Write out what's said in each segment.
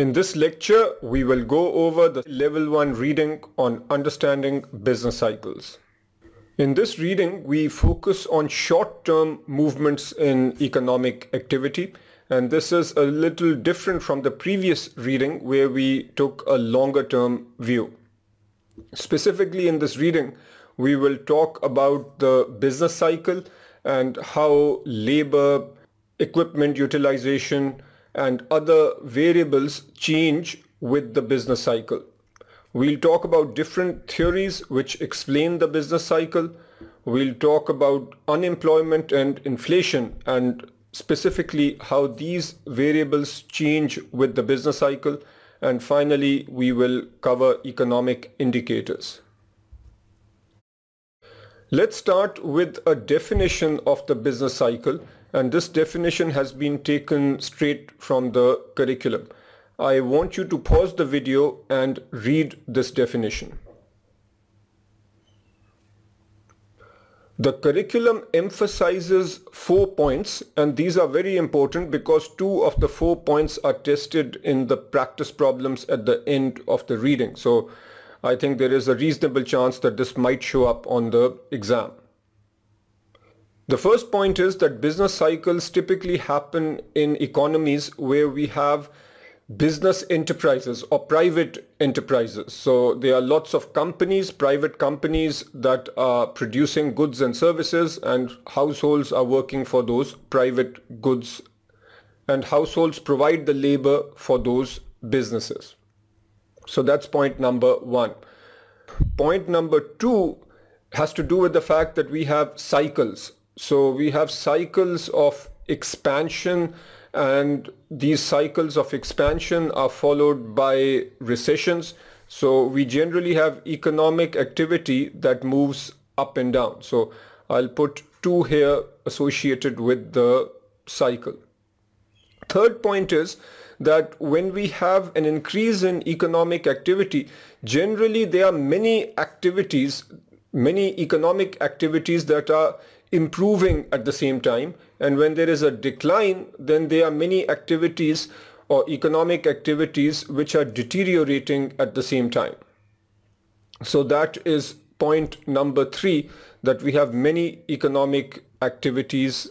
In this lecture, we will go over the level 1 reading on understanding business cycles. In this reading, we focus on short-term movements in economic activity and this is a little different from the previous reading where we took a longer term view. Specifically in this reading, we will talk about the business cycle and how labor, equipment utilization, and other variables change with the business cycle. We'll talk about different theories which explain the business cycle. We'll talk about unemployment and inflation and specifically how these variables change with the business cycle. And finally, we will cover economic indicators. Let's start with a definition of the business cycle and this definition has been taken straight from the curriculum. I want you to pause the video and read this definition. The curriculum emphasizes four points and these are very important because two of the four points are tested in the practice problems at the end of the reading. So I think there is a reasonable chance that this might show up on the exam. The first point is that business cycles typically happen in economies where we have business enterprises or private enterprises. So there are lots of companies, private companies that are producing goods and services and households are working for those private goods and households provide the labor for those businesses. So that's point number one. Point number two has to do with the fact that we have cycles so we have cycles of expansion and these cycles of expansion are followed by recessions. So we generally have economic activity that moves up and down. So I'll put two here associated with the cycle. Third point is that when we have an increase in economic activity, generally there are many activities, many economic activities that are improving at the same time and when there is a decline then there are many activities or economic activities which are deteriorating at the same time. So that is point number three that we have many economic activities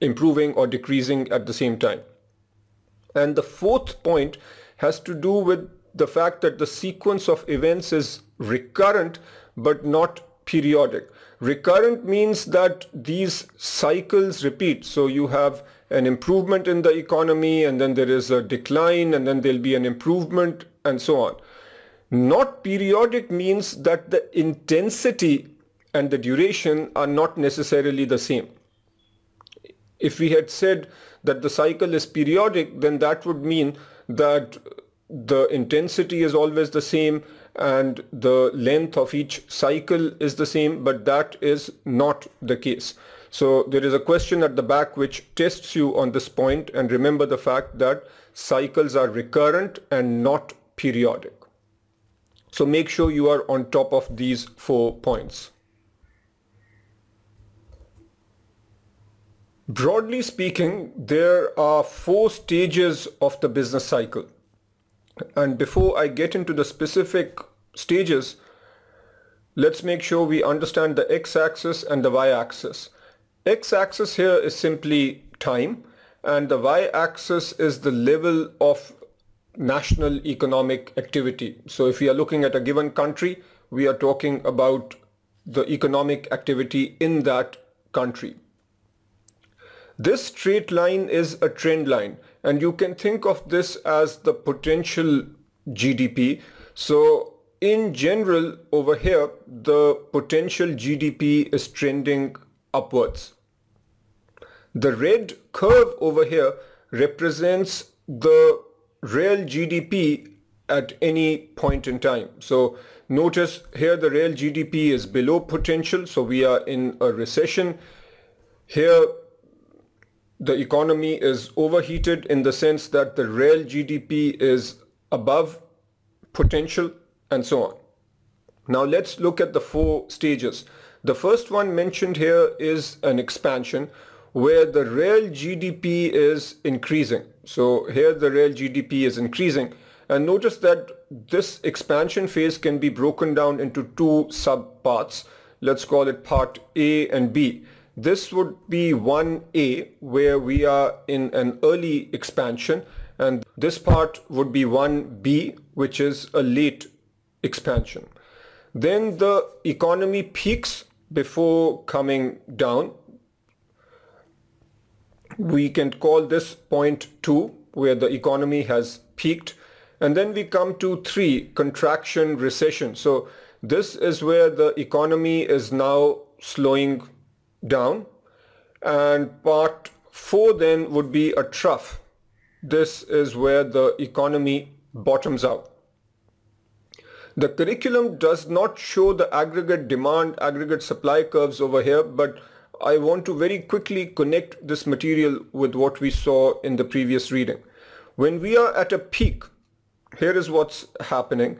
improving or decreasing at the same time. And the fourth point has to do with the fact that the sequence of events is recurrent but not periodic. Recurrent means that these cycles repeat. So you have an improvement in the economy and then there is a decline and then there'll be an improvement and so on. Not periodic means that the intensity and the duration are not necessarily the same. If we had said that the cycle is periodic, then that would mean that the intensity is always the same and the length of each cycle is the same but that is not the case. So there is a question at the back which tests you on this point and remember the fact that cycles are recurrent and not periodic. So make sure you are on top of these four points. Broadly speaking, there are four stages of the business cycle. And before I get into the specific stages, let's make sure we understand the x-axis and the y-axis. X-axis here is simply time and the y-axis is the level of national economic activity. So if we are looking at a given country, we are talking about the economic activity in that country. This straight line is a trend line and you can think of this as the potential GDP. So in general over here the potential GDP is trending upwards. The red curve over here represents the real GDP at any point in time. So notice here the real GDP is below potential so we are in a recession. Here the economy is overheated in the sense that the real GDP is above potential and so on. Now let's look at the four stages. The first one mentioned here is an expansion where the real GDP is increasing. So here the real GDP is increasing. And notice that this expansion phase can be broken down into two subparts. Let's call it part A and B. This would be 1A where we are in an early expansion and this part would be 1B which is a late expansion. Then the economy peaks before coming down. We can call this point 2 where the economy has peaked and then we come to 3 contraction recession. So this is where the economy is now slowing down and part 4 then would be a trough. This is where the economy bottoms out. The curriculum does not show the aggregate demand, aggregate supply curves over here, but I want to very quickly connect this material with what we saw in the previous reading. When we are at a peak, here is what's happening.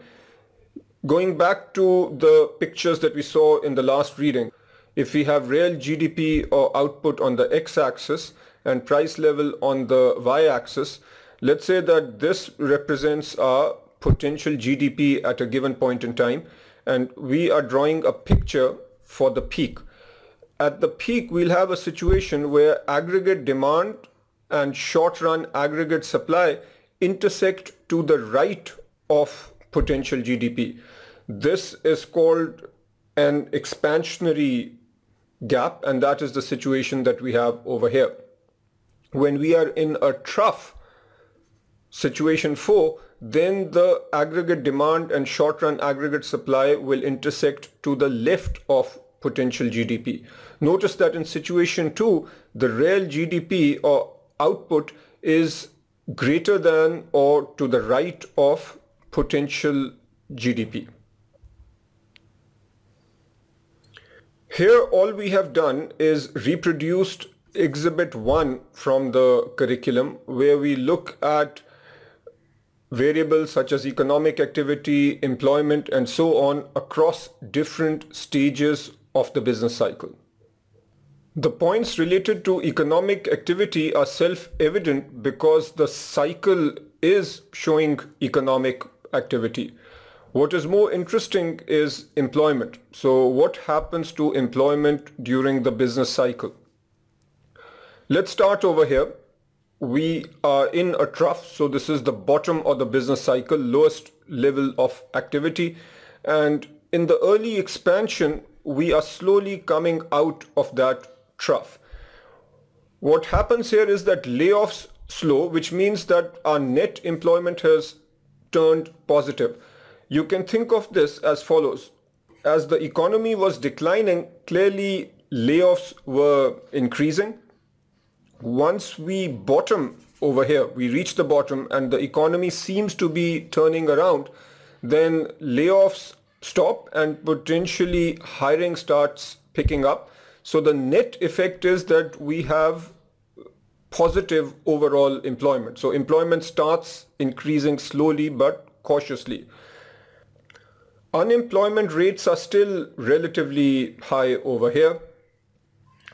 Going back to the pictures that we saw in the last reading, if we have real GDP or output on the x-axis and price level on the y-axis, let's say that this represents our potential GDP at a given point in time and we are drawing a picture for the peak. At the peak, we'll have a situation where aggregate demand and short-run aggregate supply intersect to the right of potential GDP. This is called an expansionary gap and that is the situation that we have over here. When we are in a trough situation 4, then the aggregate demand and short-run aggregate supply will intersect to the left of potential GDP. Notice that in situation 2, the real GDP or output is greater than or to the right of potential GDP. Here all we have done is reproduced exhibit 1 from the curriculum where we look at variables such as economic activity, employment and so on across different stages of the business cycle. The points related to economic activity are self-evident because the cycle is showing economic activity. What is more interesting is employment. So what happens to employment during the business cycle? Let's start over here we are in a trough so this is the bottom of the business cycle lowest level of activity and in the early expansion we are slowly coming out of that trough what happens here is that layoffs slow which means that our net employment has turned positive you can think of this as follows as the economy was declining clearly layoffs were increasing once we bottom over here, we reach the bottom and the economy seems to be turning around, then layoffs stop and potentially hiring starts picking up. So the net effect is that we have positive overall employment. So employment starts increasing slowly but cautiously. Unemployment rates are still relatively high over here.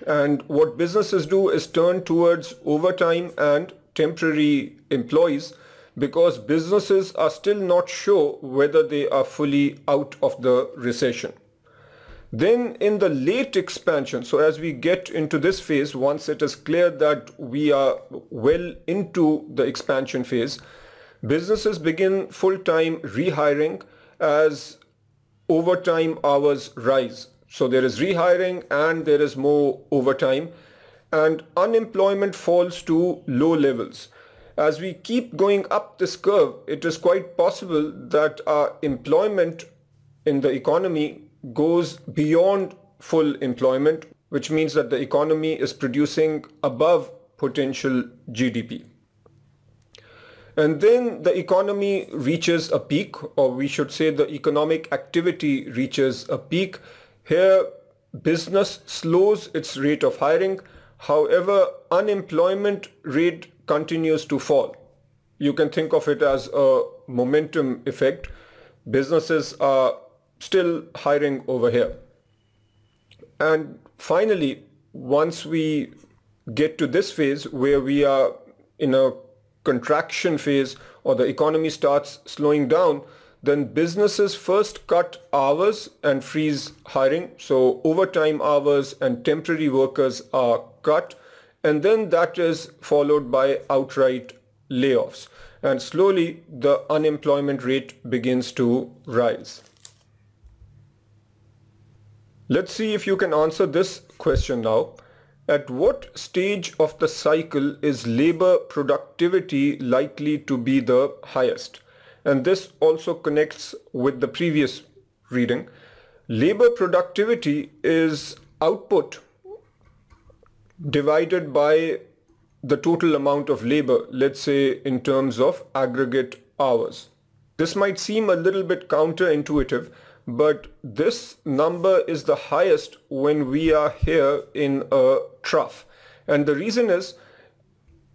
And what businesses do is turn towards overtime and temporary employees because businesses are still not sure whether they are fully out of the recession. Then in the late expansion, so as we get into this phase, once it is clear that we are well into the expansion phase, businesses begin full-time rehiring as overtime hours rise. So there is rehiring and there is more overtime and unemployment falls to low levels. As we keep going up this curve, it is quite possible that our employment in the economy goes beyond full employment, which means that the economy is producing above potential GDP. And then the economy reaches a peak, or we should say the economic activity reaches a peak here, business slows its rate of hiring. However, unemployment rate continues to fall. You can think of it as a momentum effect. Businesses are still hiring over here. And finally, once we get to this phase where we are in a contraction phase or the economy starts slowing down, then businesses first cut hours and freeze hiring. So overtime hours and temporary workers are cut. And then that is followed by outright layoffs. And slowly the unemployment rate begins to rise. Let's see if you can answer this question now. At what stage of the cycle is labor productivity likely to be the highest? And this also connects with the previous reading. Labor productivity is output divided by the total amount of labor, let's say in terms of aggregate hours. This might seem a little bit counterintuitive, but this number is the highest when we are here in a trough. And the reason is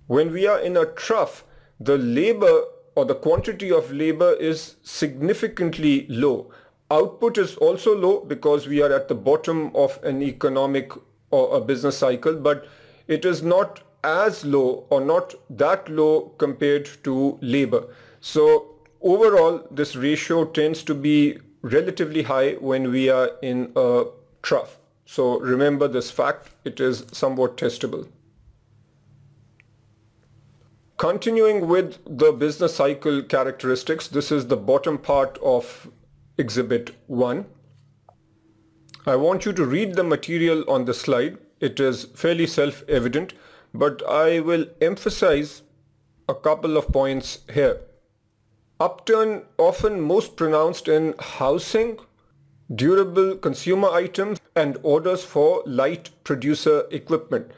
when we are in a trough, the labor or the quantity of labor is significantly low. Output is also low because we are at the bottom of an economic or a business cycle, but it is not as low or not that low compared to labor. So overall, this ratio tends to be relatively high when we are in a trough. So remember this fact, it is somewhat testable. Continuing with the business cycle characteristics, this is the bottom part of exhibit 1. I want you to read the material on the slide. It is fairly self-evident, but I will emphasize a couple of points here upturn often most pronounced in housing, durable consumer items and orders for light producer equipment.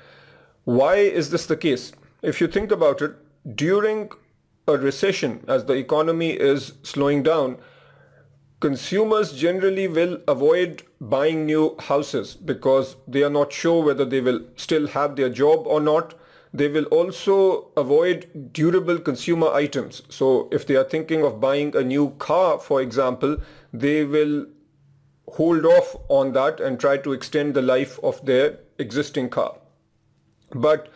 Why is this the case? If you think about it, during a recession as the economy is slowing down, consumers generally will avoid buying new houses because they are not sure whether they will still have their job or not they will also avoid durable consumer items. So if they are thinking of buying a new car, for example, they will hold off on that and try to extend the life of their existing car. But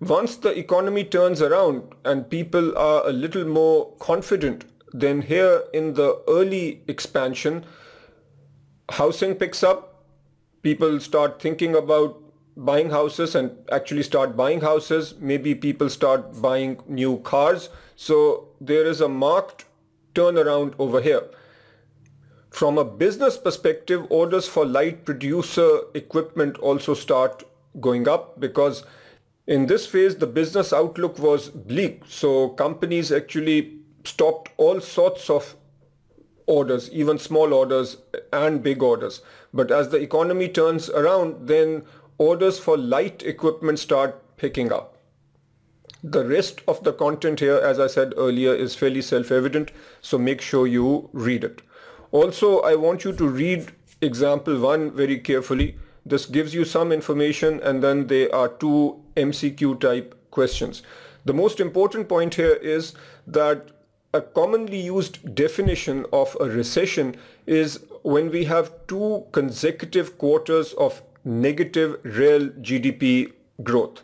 once the economy turns around and people are a little more confident, then here in the early expansion, housing picks up, people start thinking about buying houses and actually start buying houses. Maybe people start buying new cars. So there is a marked turnaround over here. From a business perspective, orders for light producer equipment also start going up because in this phase, the business outlook was bleak. So companies actually stopped all sorts of orders, even small orders and big orders. But as the economy turns around, then orders for light equipment start picking up. The rest of the content here, as I said earlier, is fairly self-evident, so make sure you read it. Also, I want you to read example one very carefully. This gives you some information and then there are two MCQ type questions. The most important point here is that a commonly used definition of a recession is when we have two consecutive quarters of negative real GDP growth.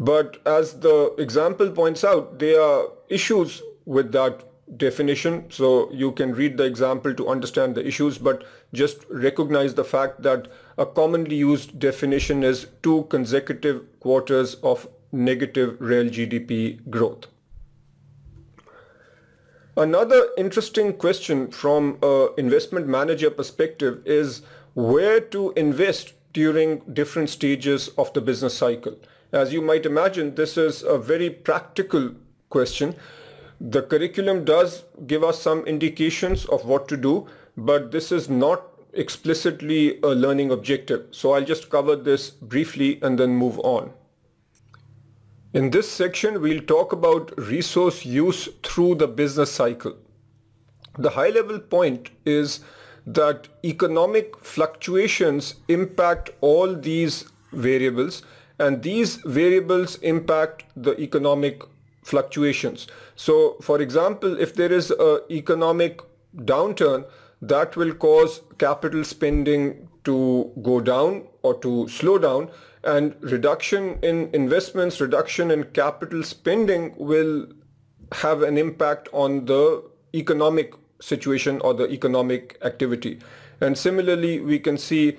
But as the example points out, there are issues with that definition. So you can read the example to understand the issues, but just recognize the fact that a commonly used definition is two consecutive quarters of negative real GDP growth. Another interesting question from an investment manager perspective is where to invest during different stages of the business cycle. As you might imagine, this is a very practical question. The curriculum does give us some indications of what to do, but this is not explicitly a learning objective. So I'll just cover this briefly and then move on. In this section, we'll talk about resource use through the business cycle. The high level point is that economic fluctuations impact all these variables and these variables impact the economic fluctuations. So for example, if there is a economic downturn, that will cause capital spending to go down or to slow down and reduction in investments, reduction in capital spending will have an impact on the economic situation or the economic activity. And similarly, we can see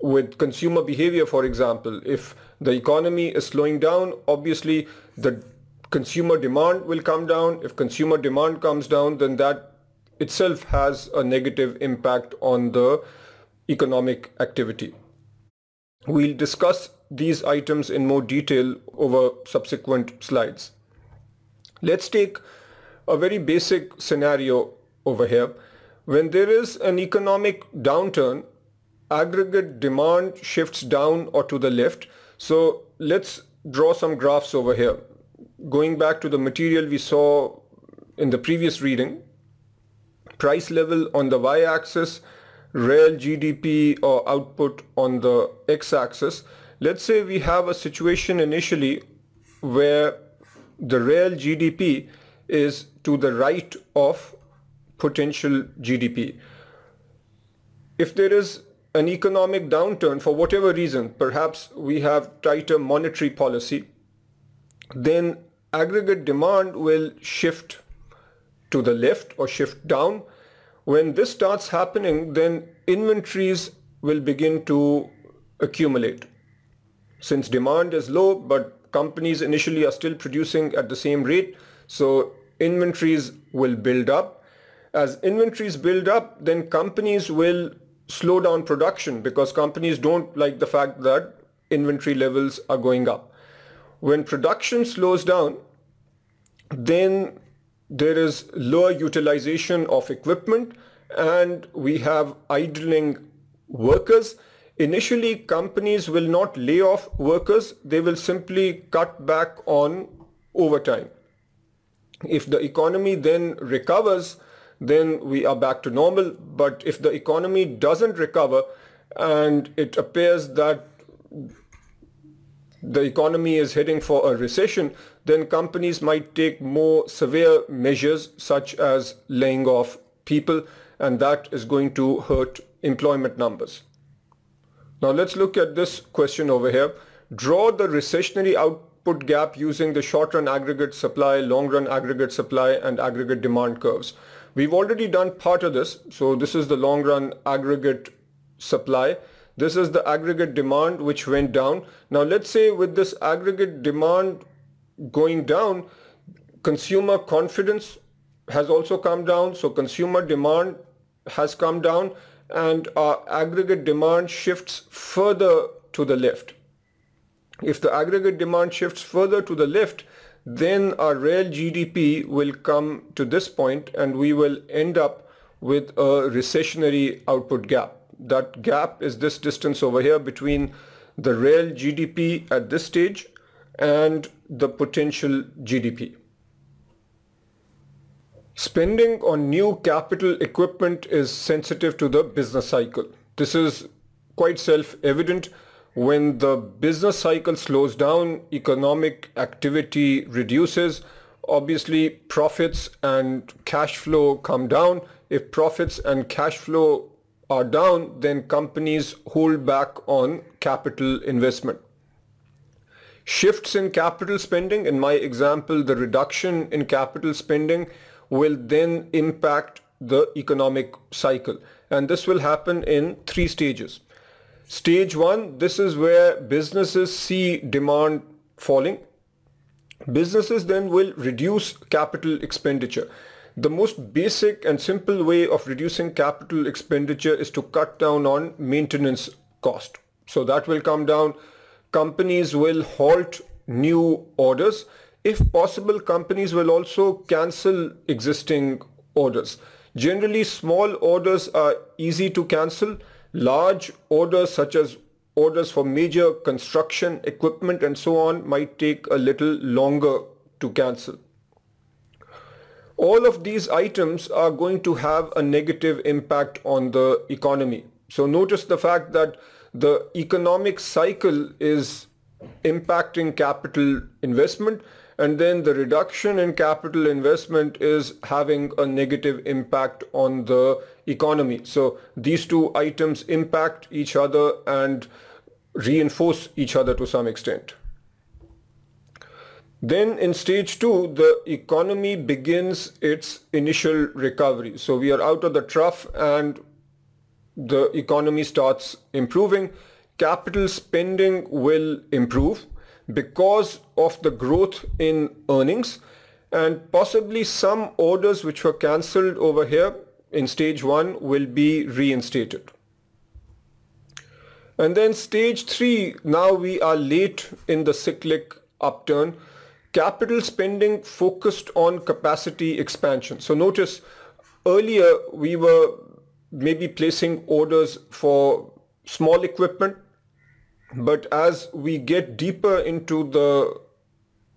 with consumer behavior, for example, if the economy is slowing down, obviously the consumer demand will come down. If consumer demand comes down, then that itself has a negative impact on the economic activity. We'll discuss these items in more detail over subsequent slides. Let's take a very basic scenario over here. When there is an economic downturn, aggregate demand shifts down or to the left. So let's draw some graphs over here. Going back to the material we saw in the previous reading, price level on the y-axis, real GDP or output on the x-axis. Let's say we have a situation initially where the real GDP is to the right of potential GDP. If there is an economic downturn for whatever reason, perhaps we have tighter monetary policy, then aggregate demand will shift to the left or shift down. When this starts happening, then inventories will begin to accumulate. Since demand is low, but companies initially are still producing at the same rate, so inventories will build up. As inventories build up, then companies will slow down production because companies don't like the fact that inventory levels are going up. When production slows down, then there is lower utilization of equipment and we have idling workers. Initially, companies will not lay off workers. They will simply cut back on overtime. If the economy then recovers, then we are back to normal. But if the economy doesn't recover and it appears that the economy is heading for a recession, then companies might take more severe measures such as laying off people and that is going to hurt employment numbers. Now let's look at this question over here. Draw the recessionary output gap using the short-run aggregate supply, long-run aggregate supply and aggregate demand curves. We've already done part of this. So this is the long run aggregate supply. This is the aggregate demand which went down. Now let's say with this aggregate demand going down, consumer confidence has also come down. So consumer demand has come down and our aggregate demand shifts further to the left. If the aggregate demand shifts further to the left, then our real GDP will come to this point and we will end up with a recessionary output gap. That gap is this distance over here between the real GDP at this stage and the potential GDP. Spending on new capital equipment is sensitive to the business cycle. This is quite self-evident when the business cycle slows down, economic activity reduces, obviously profits and cash flow come down. If profits and cash flow are down, then companies hold back on capital investment. Shifts in capital spending, in my example, the reduction in capital spending will then impact the economic cycle. And this will happen in three stages. Stage one, this is where businesses see demand falling. Businesses then will reduce capital expenditure. The most basic and simple way of reducing capital expenditure is to cut down on maintenance cost. So that will come down. Companies will halt new orders. If possible, companies will also cancel existing orders. Generally, small orders are easy to cancel Large orders such as orders for major construction equipment and so on might take a little longer to cancel. All of these items are going to have a negative impact on the economy. So notice the fact that the economic cycle is impacting capital investment and then the reduction in capital investment is having a negative impact on the economy. So these two items impact each other and reinforce each other to some extent. Then in stage two, the economy begins its initial recovery. So we are out of the trough and the economy starts improving. Capital spending will improve because of the growth in earnings and possibly some orders which were cancelled over here in stage one will be reinstated. And then stage three, now we are late in the cyclic upturn. Capital spending focused on capacity expansion. So notice earlier we were maybe placing orders for small equipment, but as we get deeper into the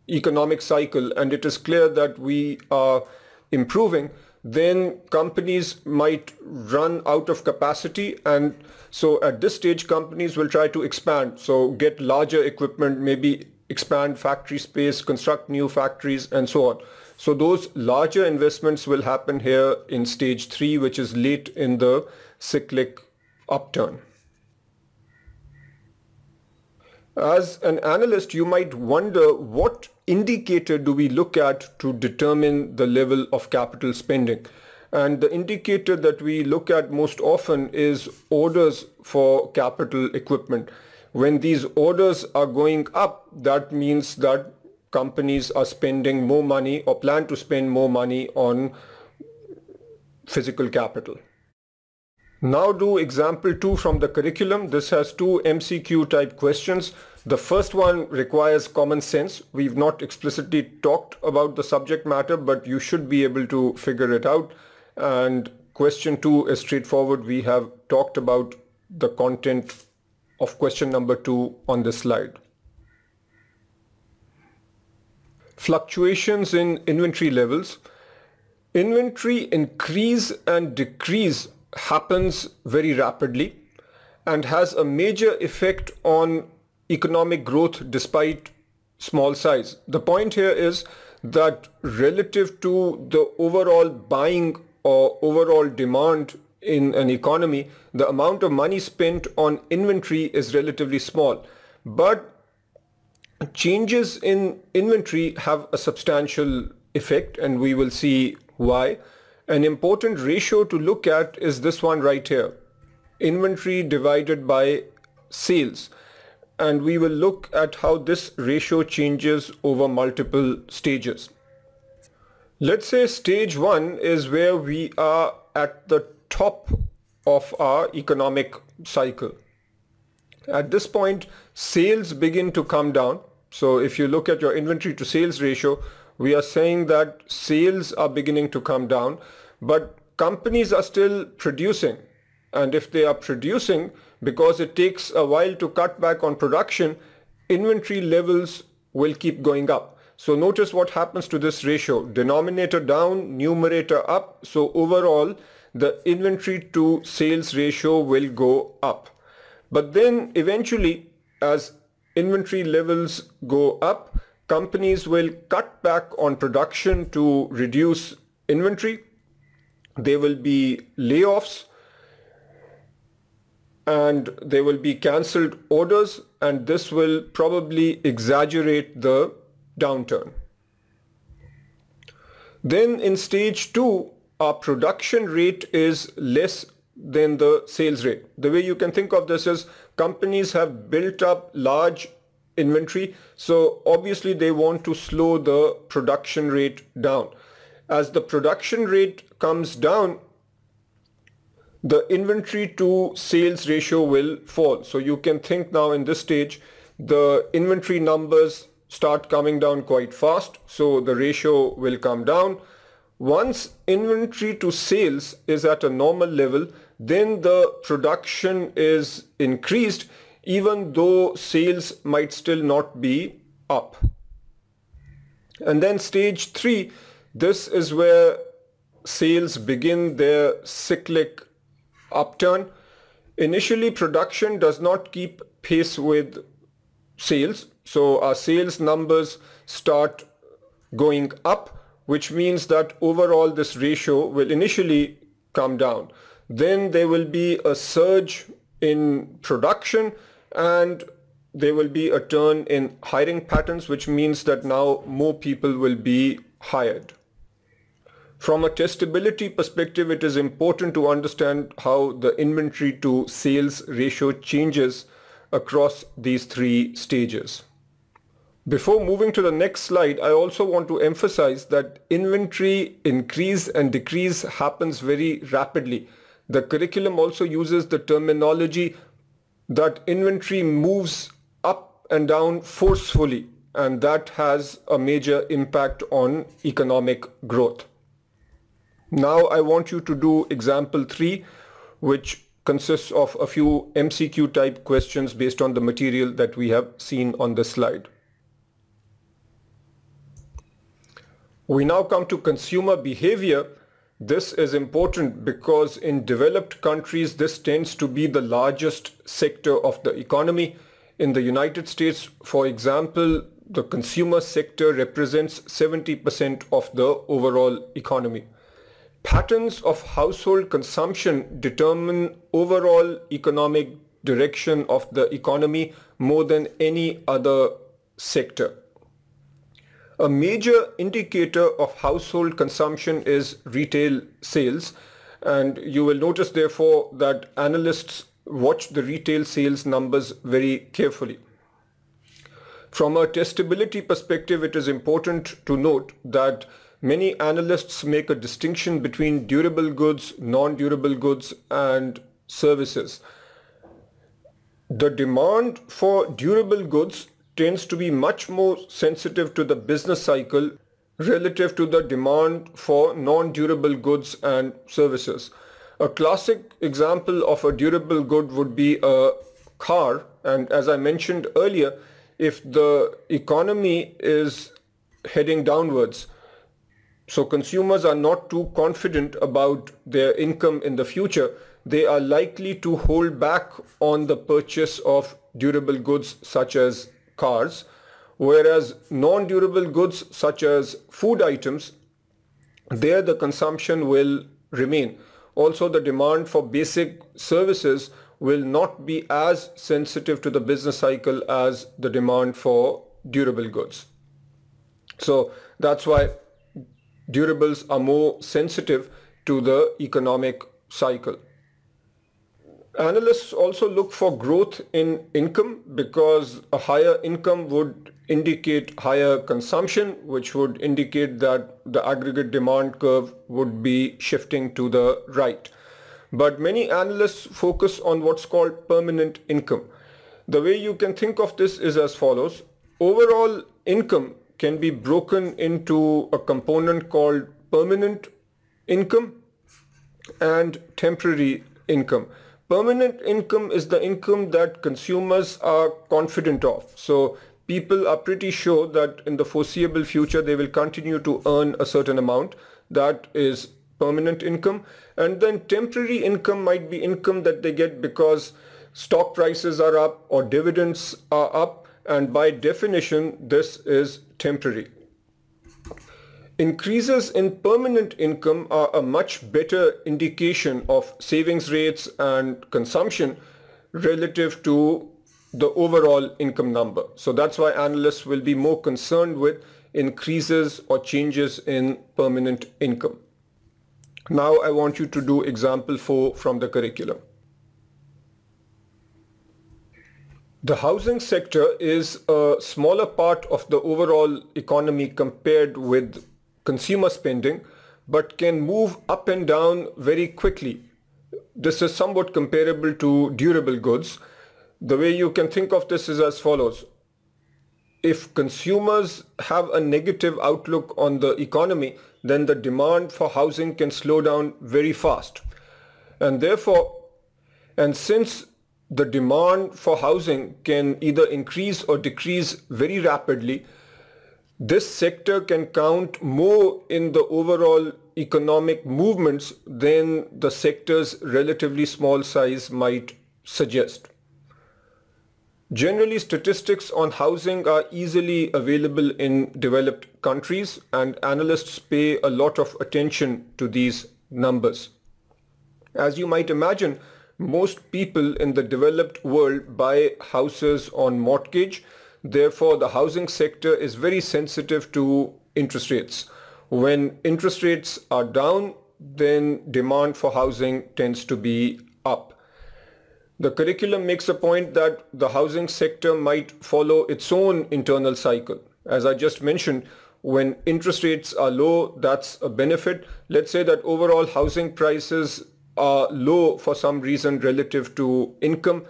economic cycle and it is clear that we are improving, then companies might run out of capacity. And so at this stage companies will try to expand. So get larger equipment maybe expand factory space construct new factories and so on. So those larger investments will happen here in stage 3 which is late in the cyclic upturn as an analyst, you might wonder what indicator do we look at to determine the level of capital spending? And the indicator that we look at most often is orders for capital equipment. When these orders are going up, that means that companies are spending more money or plan to spend more money on physical capital. Now do example 2 from the curriculum. This has two MCQ type questions. The first one requires common sense. We've not explicitly talked about the subject matter, but you should be able to figure it out. And question 2 is straightforward. We have talked about the content of question number 2 on this slide. Fluctuations in inventory levels. Inventory increase and decrease happens very rapidly and has a major effect on economic growth despite small size. The point here is that relative to the overall buying or overall demand in an economy, the amount of money spent on inventory is relatively small. But changes in inventory have a substantial effect and we will see why. An important ratio to look at is this one right here. Inventory divided by sales. And we will look at how this ratio changes over multiple stages. Let's say stage one is where we are at the top of our economic cycle. At this point, sales begin to come down. So if you look at your inventory to sales ratio, we are saying that sales are beginning to come down, but companies are still producing. And if they are producing, because it takes a while to cut back on production, inventory levels will keep going up. So notice what happens to this ratio. Denominator down, numerator up. So overall, the inventory to sales ratio will go up. But then eventually, as inventory levels go up, companies will cut back on production to reduce inventory. There will be layoffs and there will be cancelled orders and this will probably exaggerate the downturn. Then in stage two, our production rate is less than the sales rate. The way you can think of this is companies have built up large inventory. So obviously they want to slow the production rate down. As the production rate comes down, the inventory to sales ratio will fall. So you can think now in this stage, the inventory numbers start coming down quite fast. So the ratio will come down. Once inventory to sales is at a normal level, then the production is increased even though sales might still not be up. And then stage three, this is where sales begin their cyclic upturn. Initially, production does not keep pace with sales. So our sales numbers start going up, which means that overall this ratio will initially come down. Then there will be a surge in production and there will be a turn in hiring patterns which means that now more people will be hired. From a testability perspective, it is important to understand how the inventory to sales ratio changes across these three stages. Before moving to the next slide, I also want to emphasize that inventory increase and decrease happens very rapidly. The curriculum also uses the terminology that inventory moves up and down forcefully and that has a major impact on economic growth. Now I want you to do example 3 which consists of a few MCQ type questions based on the material that we have seen on the slide. We now come to consumer behavior. This is important because in developed countries this tends to be the largest sector of the economy. In the United States, for example, the consumer sector represents 70% of the overall economy. Patterns of household consumption determine overall economic direction of the economy more than any other sector. A major indicator of household consumption is retail sales and you will notice therefore that analysts watch the retail sales numbers very carefully. From a testability perspective, it is important to note that Many analysts make a distinction between durable goods, non-durable goods and services. The demand for durable goods tends to be much more sensitive to the business cycle relative to the demand for non-durable goods and services. A classic example of a durable good would be a car and as I mentioned earlier, if the economy is heading downwards, so consumers are not too confident about their income in the future. They are likely to hold back on the purchase of durable goods such as cars, whereas non-durable goods such as food items, there the consumption will remain. Also the demand for basic services will not be as sensitive to the business cycle as the demand for durable goods. So that's why durables are more sensitive to the economic cycle. Analysts also look for growth in income because a higher income would indicate higher consumption which would indicate that the aggregate demand curve would be shifting to the right. But many analysts focus on what's called permanent income. The way you can think of this is as follows. Overall income can be broken into a component called permanent income and temporary income. Permanent income is the income that consumers are confident of. So people are pretty sure that in the foreseeable future they will continue to earn a certain amount. That is permanent income. And then temporary income might be income that they get because stock prices are up or dividends are up and by definition this is temporary. Increases in permanent income are a much better indication of savings rates and consumption relative to the overall income number. So that's why analysts will be more concerned with increases or changes in permanent income. Now I want you to do example 4 from the curriculum. The housing sector is a smaller part of the overall economy compared with consumer spending, but can move up and down very quickly. This is somewhat comparable to durable goods. The way you can think of this is as follows. If consumers have a negative outlook on the economy, then the demand for housing can slow down very fast. And therefore, and since the demand for housing can either increase or decrease very rapidly. This sector can count more in the overall economic movements than the sector's relatively small size might suggest. Generally, statistics on housing are easily available in developed countries and analysts pay a lot of attention to these numbers. As you might imagine, most people in the developed world buy houses on mortgage. Therefore, the housing sector is very sensitive to interest rates. When interest rates are down, then demand for housing tends to be up. The curriculum makes a point that the housing sector might follow its own internal cycle. As I just mentioned, when interest rates are low, that's a benefit. Let's say that overall housing prices are low for some reason relative to income,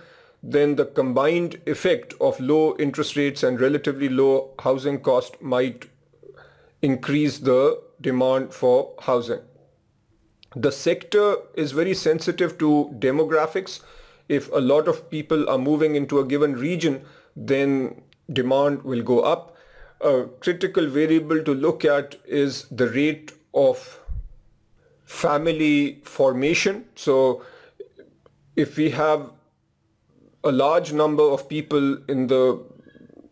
then the combined effect of low interest rates and relatively low housing cost might increase the demand for housing. The sector is very sensitive to demographics if a lot of people are moving into a given region, then demand will go up. A critical variable to look at is the rate of family formation. So if we have a large number of people in the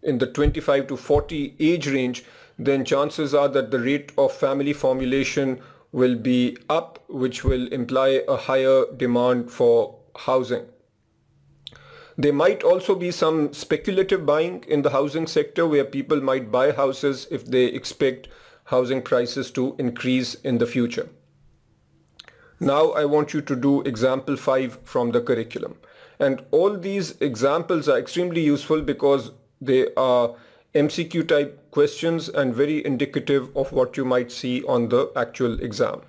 in the 25 to 40 age range, then chances are that the rate of family formulation will be up, which will imply a higher demand for housing. There might also be some speculative buying in the housing sector where people might buy houses if they expect housing prices to increase in the future. Now I want you to do example 5 from the curriculum. And all these examples are extremely useful because they are MCQ type questions and very indicative of what you might see on the actual exam.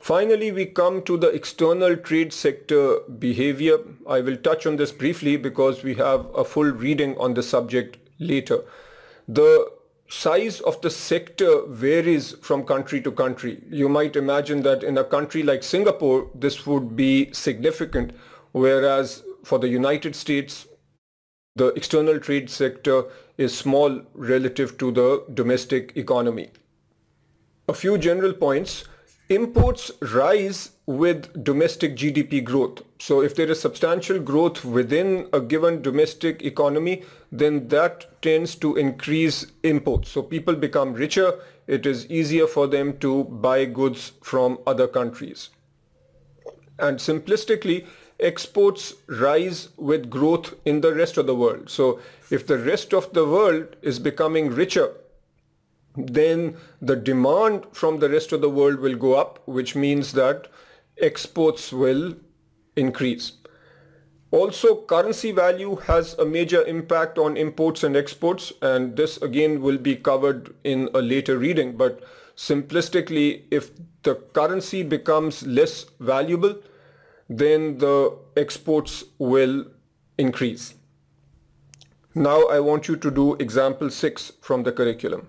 Finally, we come to the external trade sector behavior. I will touch on this briefly because we have a full reading on the subject later. The size of the sector varies from country to country. You might imagine that in a country like Singapore, this would be significant, whereas for the United States, the external trade sector is small relative to the domestic economy. A few general points imports rise with domestic GDP growth. So if there is substantial growth within a given domestic economy, then that tends to increase imports. So people become richer. It is easier for them to buy goods from other countries. And simplistically, exports rise with growth in the rest of the world. So if the rest of the world is becoming richer, then the demand from the rest of the world will go up, which means that exports will increase. Also, currency value has a major impact on imports and exports, and this again will be covered in a later reading. But simplistically, if the currency becomes less valuable, then the exports will increase. Now I want you to do example 6 from the curriculum.